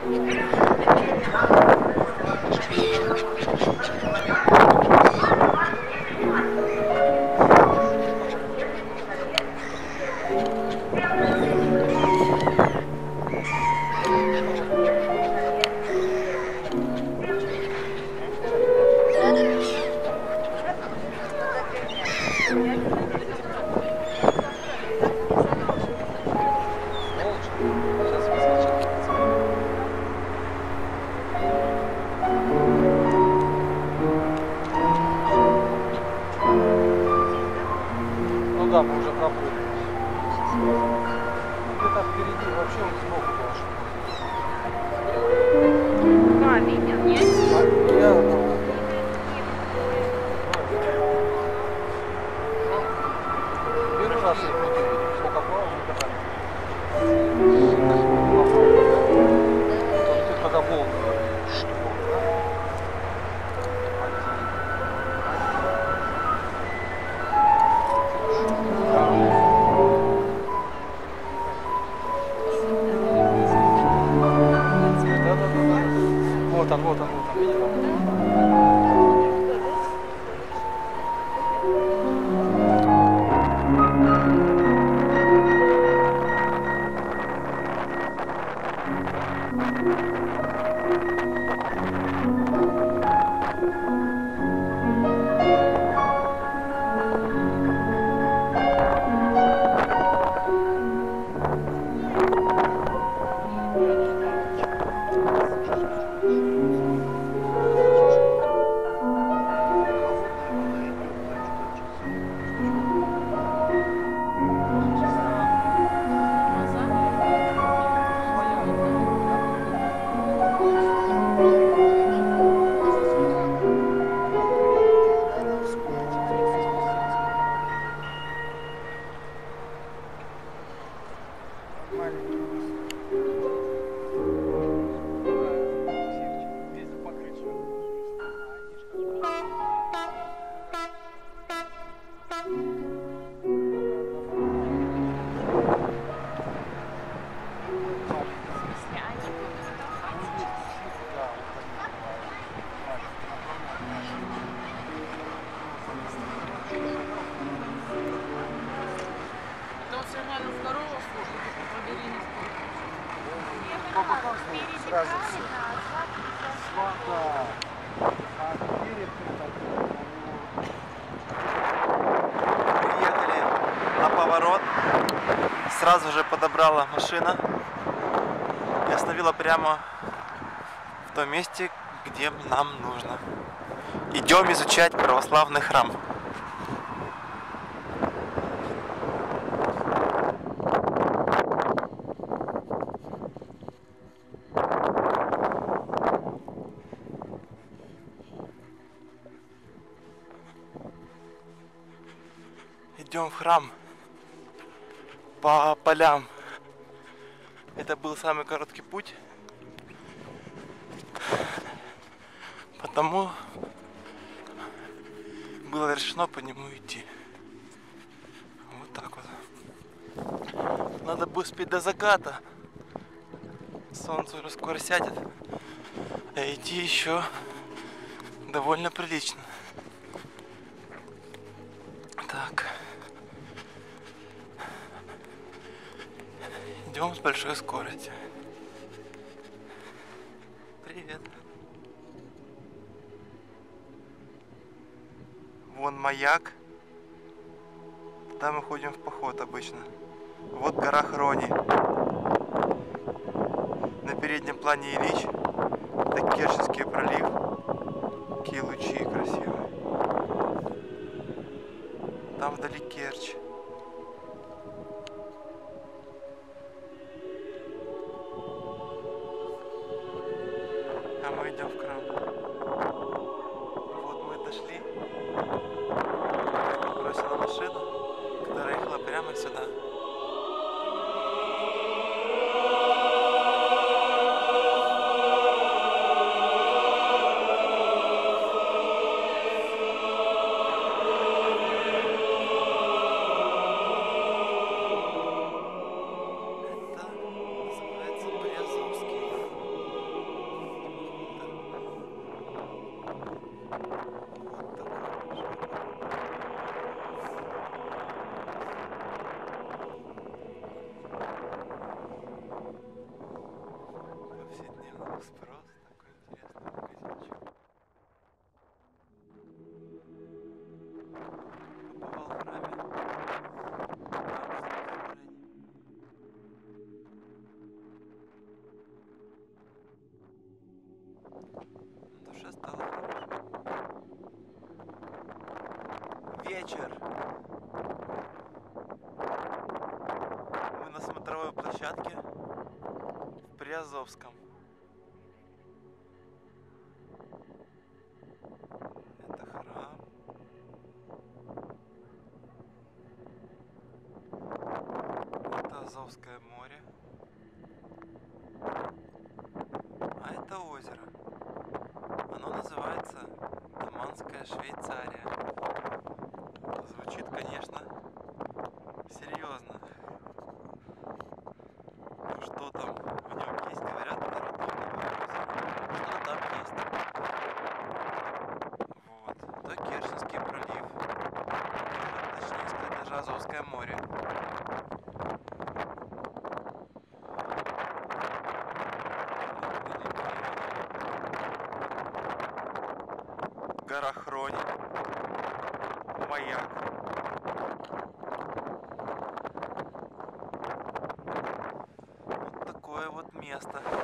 Thank you. Где-то впереди вообще он сбоку должен. А, видел, нет? А, я, ну, Первый раз я крутил, сколько плавал, Сразу все. Свата. А перед Приехали на поворот. Сразу же подобрала машина и остановила прямо в том месте, где нам нужно. Идем изучать православный храм. Идем в храм по полям. Это был самый короткий путь. Потому было решено по нему идти. Вот так вот. Надо бы успеть до заката. Солнце уже скоро сядет. А идти еще довольно прилично. Идем с большой скоростью. Привет. Вон маяк. Там мы ходим в поход обычно. Вот гора Хрони. На переднем плане Ильич. Это Керченский пролив. Какие лучи красивые. Там вдали Керчь. Бросила машину, которая ехала прямо сюда. Стало хорошо. Вечер. Мы на смотровой площадке в Приазовском. Это храм. Это Азовское море. А это озеро. Оно называется Таманская Швейцария. Звучит, конечно, серьезно. Ну что там в нем есть, говорят. Что там есть. Вот. То Керченский пролив. Точнее сказать, даже Азовское море. Гора Хроник. Маяк. Вот такое вот место.